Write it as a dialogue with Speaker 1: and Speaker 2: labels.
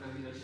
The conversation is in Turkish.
Speaker 1: tak widać